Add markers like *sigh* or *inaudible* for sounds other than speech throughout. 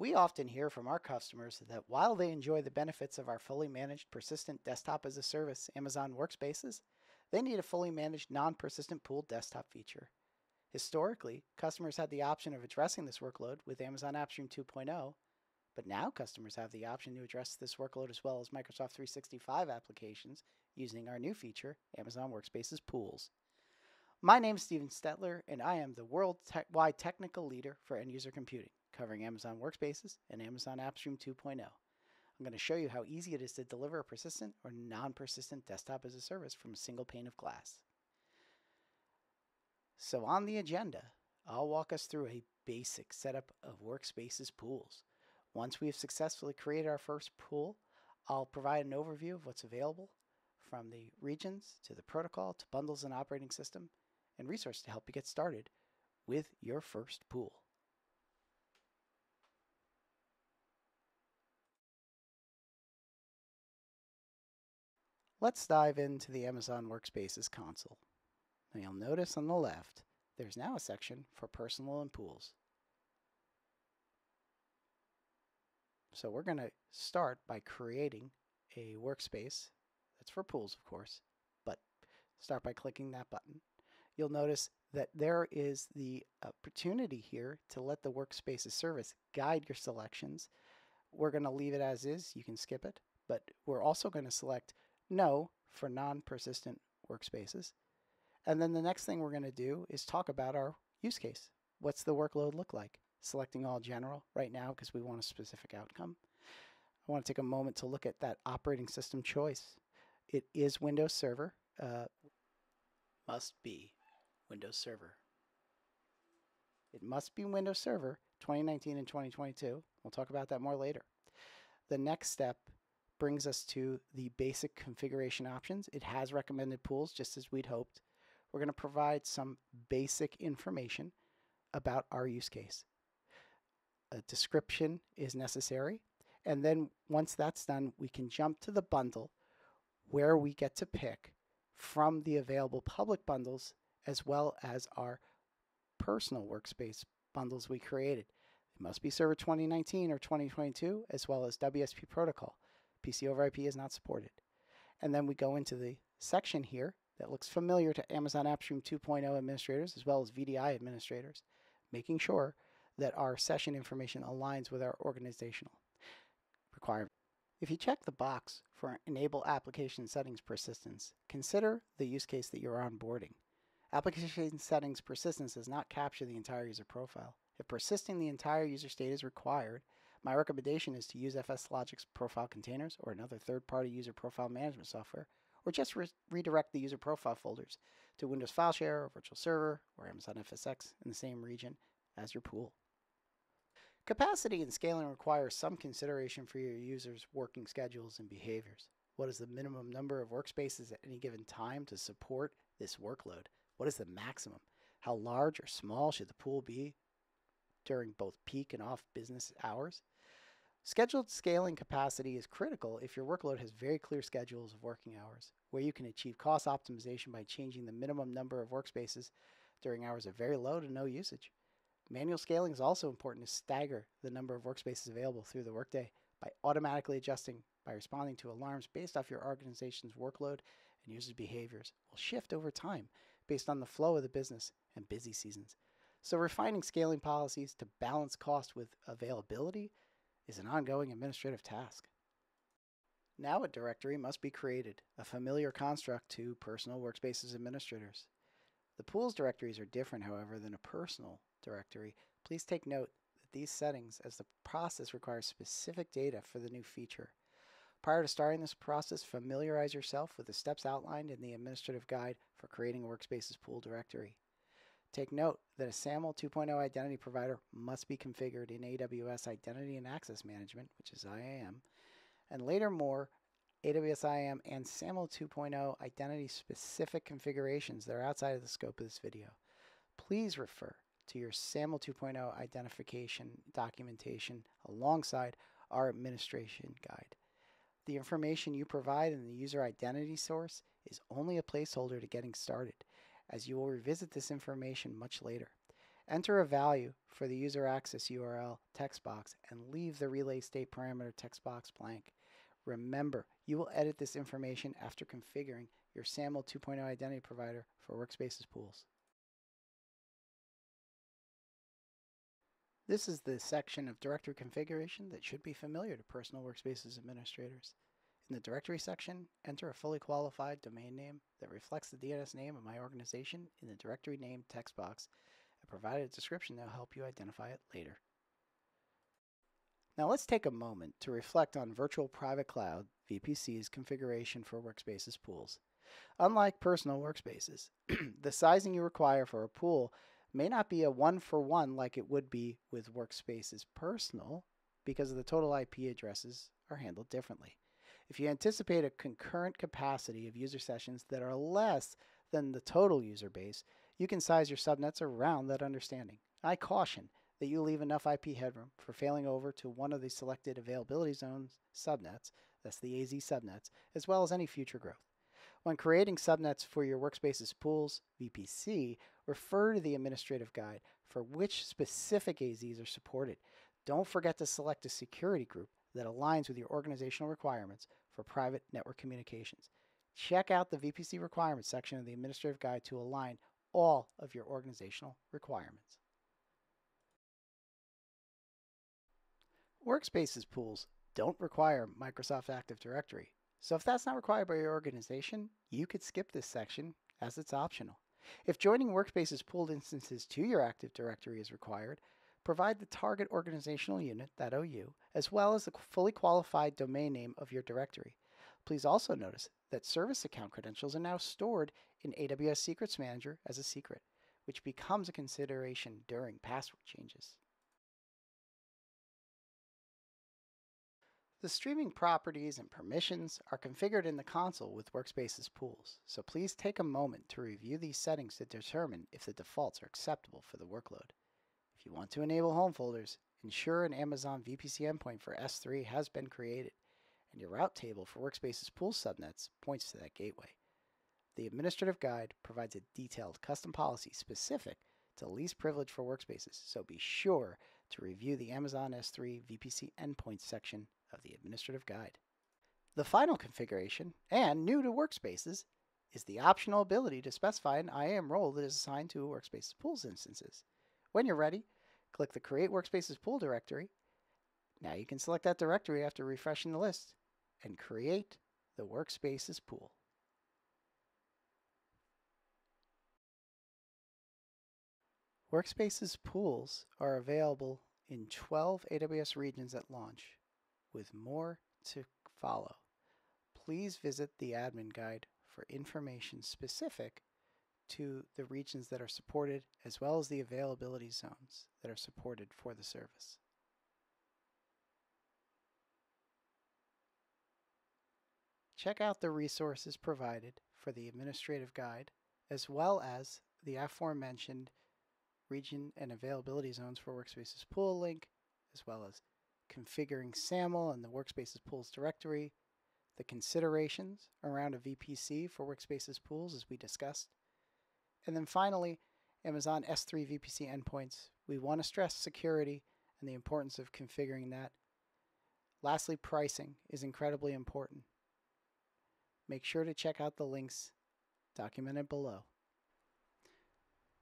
We often hear from our customers that while they enjoy the benefits of our fully managed persistent desktop as a service Amazon Workspaces, they need a fully managed non persistent pooled desktop feature. Historically, customers had the option of addressing this workload with Amazon AppStream 2.0, but now customers have the option to address this workload as well as Microsoft 365 applications using our new feature, Amazon Workspaces Pools. My name is Steven Stetler, and I am the worldwide technical leader for end user computing covering Amazon Workspaces and Amazon AppStream 2.0. I'm going to show you how easy it is to deliver a persistent or non-persistent desktop as a service from a single pane of glass. So on the agenda, I'll walk us through a basic setup of Workspaces pools. Once we have successfully created our first pool, I'll provide an overview of what's available from the regions to the protocol to bundles and operating system and resources to help you get started with your first pool. Let's dive into the Amazon Workspaces console. Now you'll notice on the left, there's now a section for personal and pools. So we're going to start by creating a workspace. That's for pools, of course, but start by clicking that button. You'll notice that there is the opportunity here to let the workspaces service guide your selections. We're going to leave it as is. You can skip it, but we're also going to select no for non-persistent workspaces. And then the next thing we're going to do is talk about our use case. What's the workload look like? Selecting all general right now because we want a specific outcome. I want to take a moment to look at that operating system choice. It is Windows Server. Uh, must be Windows Server. It must be Windows Server 2019 and 2022. We'll talk about that more later. The next step brings us to the basic configuration options. It has recommended pools just as we'd hoped. We're going to provide some basic information about our use case. A description is necessary. And then once that's done, we can jump to the bundle where we get to pick from the available public bundles as well as our personal workspace bundles we created. It must be Server 2019 or 2022 as well as WSP protocol. PC over IP is not supported. And then we go into the section here that looks familiar to Amazon AppStream 2.0 administrators as well as VDI administrators, making sure that our session information aligns with our organizational requirements. If you check the box for Enable Application Settings Persistence, consider the use case that you're onboarding. Application Settings Persistence does not capture the entire user profile. If persisting the entire user state is required, my recommendation is to use FSLogix profile containers or another third-party user profile management software, or just re redirect the user profile folders to Windows File Share or Virtual Server or Amazon FSx in the same region as your pool. Capacity and scaling require some consideration for your users' working schedules and behaviors. What is the minimum number of workspaces at any given time to support this workload? What is the maximum? How large or small should the pool be during both peak and off business hours? Scheduled scaling capacity is critical if your workload has very clear schedules of working hours, where you can achieve cost optimization by changing the minimum number of workspaces during hours of very low to no usage. Manual scaling is also important to stagger the number of workspaces available through the workday by automatically adjusting by responding to alarms based off your organization's workload and users' behaviors will shift over time based on the flow of the business and busy seasons. So refining scaling policies to balance cost with availability is an ongoing administrative task. Now a directory must be created, a familiar construct to personal workspaces administrators. The pools directories are different, however, than a personal directory. Please take note that these settings as the process requires specific data for the new feature. Prior to starting this process, familiarize yourself with the steps outlined in the administrative guide for creating a workspaces pool directory. Take note that a SAML 2.0 identity provider must be configured in AWS Identity and Access Management, which is IAM, and later more AWS IAM and SAML 2.0 identity specific configurations that are outside of the scope of this video. Please refer to your SAML 2.0 identification documentation alongside our administration guide. The information you provide in the user identity source is only a placeholder to getting started as you will revisit this information much later. enter a value for the user access URL text box and leave the relay state parameter text box blank. Remember, you will edit this information after configuring your SAML 2.0 identity provider for Workspaces pools. This is the section of directory configuration that should be familiar to personal workspaces administrators. In the directory section, enter a fully qualified domain name that reflects the DNS name of my organization in the directory name text box and provide a description that will help you identify it later. Now let's take a moment to reflect on Virtual Private Cloud, VPC's configuration for workspaces pools. Unlike personal workspaces, *clears throat* the sizing you require for a pool may not be a one-for-one -one like it would be with workspaces personal because the total IP addresses are handled differently. If you anticipate a concurrent capacity of user sessions that are less than the total user base, you can size your subnets around that understanding. I caution that you leave enough IP headroom for failing over to one of the selected availability zones subnets, that's the AZ subnets, as well as any future growth. When creating subnets for your workspace's pools, VPC, refer to the administrative guide for which specific AZs are supported. Don't forget to select a security group that aligns with your organizational requirements for private network communications. Check out the VPC requirements section of the administrative guide to align all of your organizational requirements. Workspaces pools don't require Microsoft Active Directory, so if that's not required by your organization, you could skip this section as it's optional. If joining Workspaces pooled instances to your Active Directory is required, provide the target organizational unit, that OU, as well as the fully qualified domain name of your directory. Please also notice that service account credentials are now stored in AWS Secrets Manager as a secret, which becomes a consideration during password changes. The streaming properties and permissions are configured in the console with Workspaces pools, so please take a moment to review these settings to determine if the defaults are acceptable for the workload. If you want to enable home folders, ensure an Amazon VPC endpoint for S3 has been created, and your route table for Workspace's pool subnets points to that gateway. The administrative guide provides a detailed custom policy specific to least privilege for workspaces, so be sure to review the Amazon S3 VPC endpoints section of the administrative guide. The final configuration, and new to workspaces, is the optional ability to specify an IAM role that is assigned to Workspaces pools instances. When you're ready, click the Create Workspaces Pool directory. Now you can select that directory after refreshing the list and create the Workspaces pool. Workspaces pools are available in 12 AWS regions at launch, with more to follow. Please visit the admin guide for information specific to the regions that are supported as well as the availability zones that are supported for the service. Check out the resources provided for the administrative guide as well as the aforementioned region and availability zones for Workspaces pool link as well as configuring SAML and the Workspaces pools directory, the considerations around a VPC for Workspaces pools as we discussed, and then finally, Amazon S3 VPC endpoints. We want to stress security and the importance of configuring that. Lastly, pricing is incredibly important. Make sure to check out the links documented below.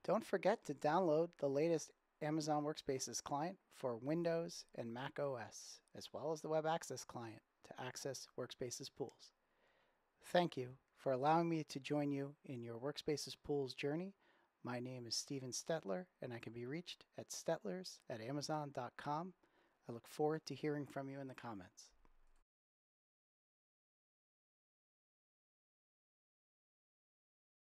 Don't forget to download the latest Amazon Workspaces client for Windows and Mac OS, as well as the Web Access client to access Workspaces pools. Thank you for allowing me to join you in your Workspaces Pools journey. My name is Steven Stetler, and I can be reached at stetlers at amazon.com. I look forward to hearing from you in the comments.